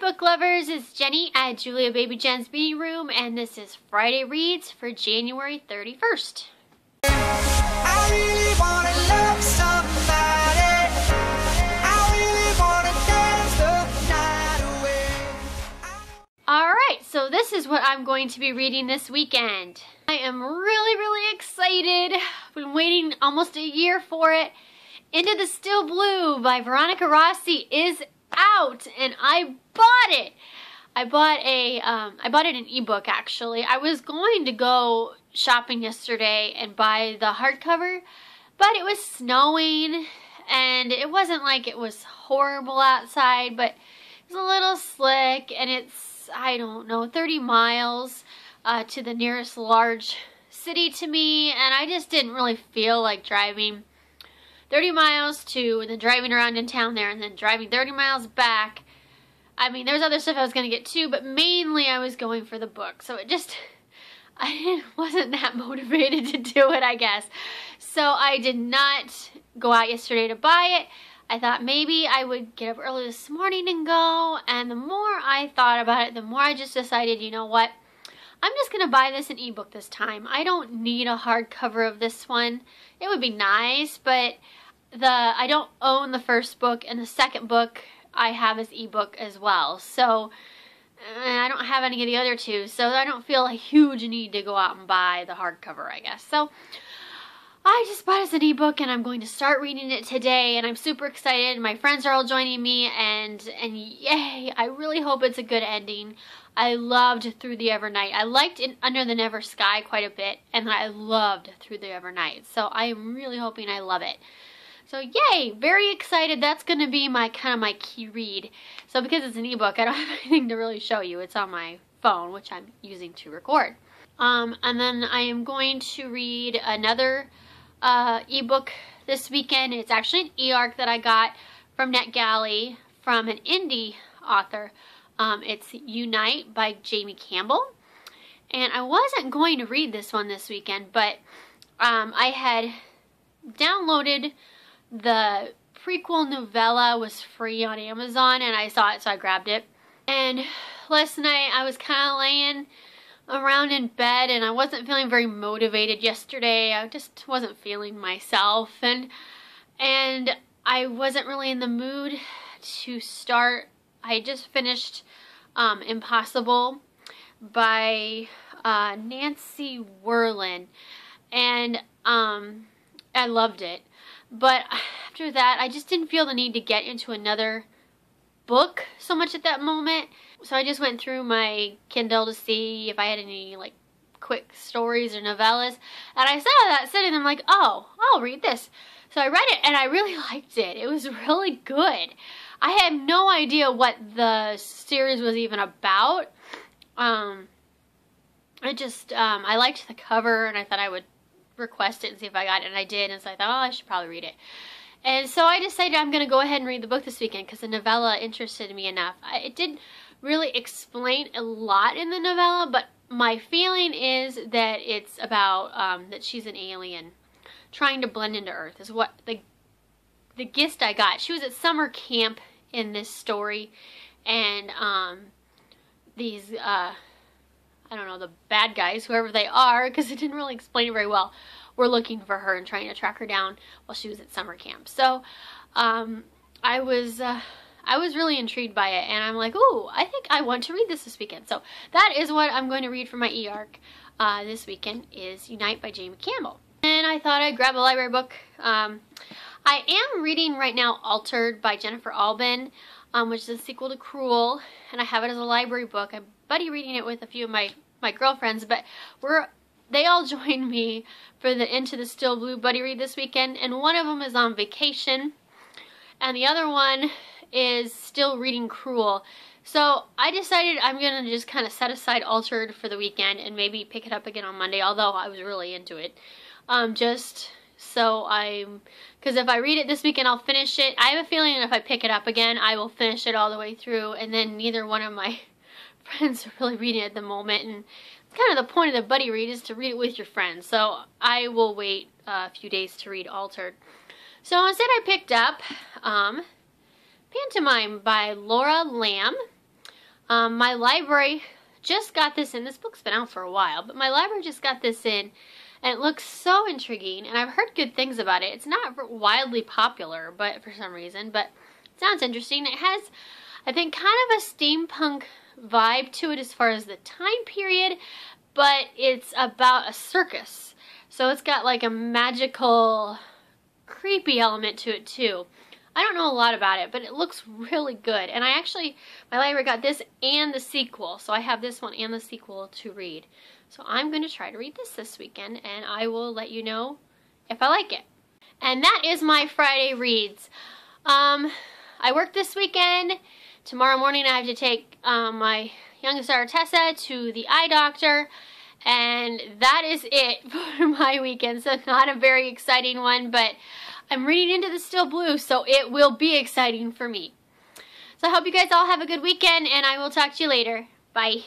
book lovers, it's Jenny at Julia Baby Jen's Reading Room, and this is Friday Reads for January 31st. Alright, so this is what I'm going to be reading this weekend. I am really, really excited. I've been waiting almost a year for it. Into the Still Blue by Veronica Rossi is out and I bought it. I bought a, um, I bought it an ebook actually. I was going to go shopping yesterday and buy the hardcover, but it was snowing and it wasn't like it was horrible outside, but it's a little slick and it's, I don't know, 30 miles uh, to the nearest large city to me and I just didn't really feel like driving 30 miles to, and then driving around in town there, and then driving 30 miles back. I mean, there's other stuff I was going to get too, but mainly I was going for the book. So it just, I wasn't that motivated to do it, I guess. So I did not go out yesterday to buy it. I thought maybe I would get up early this morning and go. And the more I thought about it, the more I just decided, you know what? I'm just going to buy this in ebook this time. I don't need a hardcover of this one. It would be nice, but the I don't own the first book and the second book I have as ebook as well. So eh, I don't have any of the other two, so I don't feel a huge need to go out and buy the hardcover, I guess. So I just bought as an ebook and I'm going to start reading it today and I'm super excited. My friends are all joining me and and yay, I really hope it's a good ending. I loved Through the Evernight. I liked Under the Never Sky quite a bit and I loved Through the Evernight. So I am really hoping I love it. So yay, very excited. That's going to be my kind of my key read. So because it's an ebook, I don't have anything to really show you. It's on my phone, which I'm using to record. Um, and then I am going to read another uh, ebook this weekend. It's actually an e-arc that I got from NetGalley from an indie author. Um, it's Unite by Jamie Campbell. And I wasn't going to read this one this weekend, but um, I had downloaded the prequel novella was free on Amazon and I saw it so I grabbed it. And last night I was kind of laying around in bed and I wasn't feeling very motivated yesterday. I just wasn't feeling myself and and I wasn't really in the mood to start. I just finished um, Impossible by uh, Nancy Werlin and um, I loved it. But after that, I just didn't feel the need to get into another book so much at that moment. So I just went through my Kindle to see if I had any like quick stories or novellas. And I saw that sitting and I'm like, oh, I'll read this. So I read it and I really liked it. It was really good. I had no idea what the series was even about. Um, I just, um, I liked the cover and I thought I would request it and see if I got it, and I did, and so I thought, oh, I should probably read it. And so I decided I'm going to go ahead and read the book this weekend because the novella interested me enough. I, it didn't really explain a lot in the novella, but my feeling is that it's about um, that she's an alien trying to blend into Earth is what the the gist I got. She was at summer camp in this story, and um, these uh, I don't know, the bad guys, whoever they are, because it didn't really explain it very well, were looking for her and trying to track her down while she was at summer camp. So, um, I was, uh, I was really intrigued by it, and I'm like, ooh, I think I want to read this this weekend. So that is what I'm going to read for my e-arc uh, this weekend is Unite by Jamie Campbell. And I thought I'd grab a library book. Um, I am reading right now Altered by Gennifer Albin, um, which is a sequel to Crewel, and I have it as a library book. I'm buddy reading it with a few of my, my girlfriends, but we're they all joined me for the Into the Still Blue buddy read this weekend, and one of them is on vacation, and the other one is still reading Crewel. So I decided I'm going to just kind of set aside Altered for the weekend and maybe pick it up again on Monday, although I was really into it. Um, just so I'm, because if I read it this weekend, I'll finish it. I have a feeling if I pick it up again, I will finish it all the way through, and then neither one of my friends are really reading it at the moment, and kind of the point of the buddy read is to read it with your friends. So I will wait a few days to read Altered. So instead I picked up um, Pantomime by Laura Lam. Um, my library just got this in. This book's been out for a while, but my library just got this in and it looks so intriguing and I've heard good things about it. It's not wildly popular, but for some reason, but it sounds interesting. It has, I think, kind of a steampunk vibe to it as far as the time period, but it's about a circus. So it's got like a magical, creepy element to it too. I don't know a lot about it, but it looks really good. And I actually, my library got this and the sequel. So I have this one and the sequel to read. So I'm going to try to read this this weekend and I will let you know if I like it. And that is my Friday reads. Um, I work this weekend. Tomorrow morning I have to take um, my youngest daughter Tessa to the eye doctor. And that is it for my weekend. So not a very exciting one, but I'm reading into the Still Blue, so it will be exciting for me. So I hope you guys all have a good weekend, and I will talk to you later. Bye.